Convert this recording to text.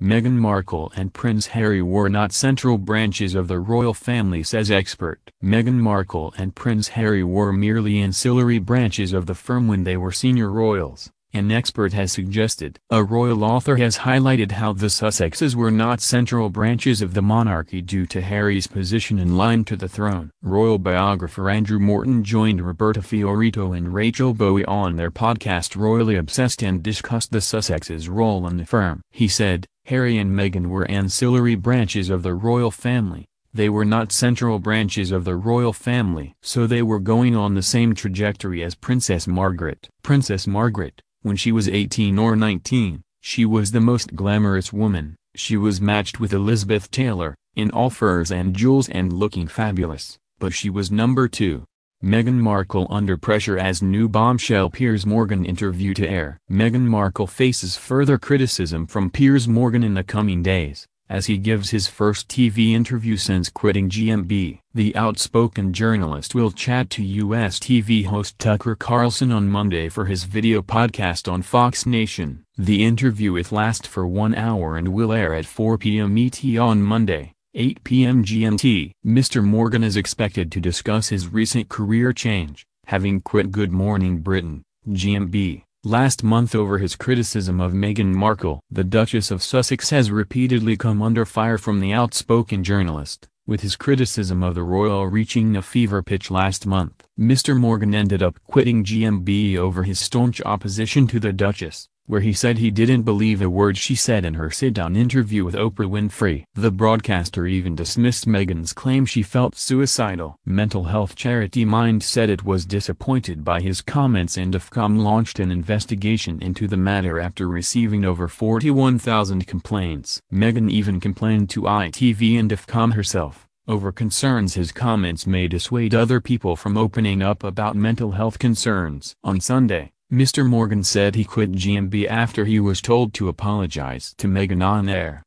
Meghan Markle and Prince Harry were not central branches of the royal family says expert. Meghan Markle and Prince Harry were merely ancillary branches of the firm when they were senior royals an expert has suggested. A royal author has highlighted how the Sussexes were not central branches of the monarchy due to Harry's position in line to the throne. Royal biographer Andrew Morton joined Roberta Fiorito and Rachel Bowie on their podcast Royally Obsessed and discussed the Sussexes' role in the firm. He said, Harry and Meghan were ancillary branches of the royal family. They were not central branches of the royal family. So they were going on the same trajectory as Princess Margaret. Princess Margaret, when she was 18 or 19, she was the most glamorous woman, she was matched with Elizabeth Taylor, in all furs and jewels and looking fabulous, but she was number two. Meghan Markle under pressure as new bombshell Piers Morgan interview to air. Meghan Markle faces further criticism from Piers Morgan in the coming days as he gives his first TV interview since quitting GMB. The outspoken journalist will chat to U.S. TV host Tucker Carlson on Monday for his video podcast on Fox Nation. The interview will last for one hour and will air at 4 p.m. ET on Monday. 8 p.m. GMT. Mr. Morgan is expected to discuss his recent career change, having quit Good Morning Britain, GMB, last month over his criticism of Meghan Markle. The Duchess of Sussex has repeatedly come under fire from the outspoken journalist, with his criticism of the royal reaching a fever pitch last month. Mr. Morgan ended up quitting GMB over his staunch opposition to the Duchess where he said he didn't believe a word she said in her sit-down interview with Oprah Winfrey. The broadcaster even dismissed Meghan's claim she felt suicidal. Mental health charity Mind said it was disappointed by his comments and Ofcom launched an investigation into the matter after receiving over 41,000 complaints. Meghan even complained to ITV and Ofcom herself over concerns his comments may dissuade other people from opening up about mental health concerns. On Sunday, Mr. Morgan said he quit GMB after he was told to apologize to Meghan on air.